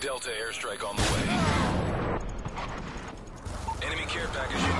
Delta airstrike on the way. Enemy care package.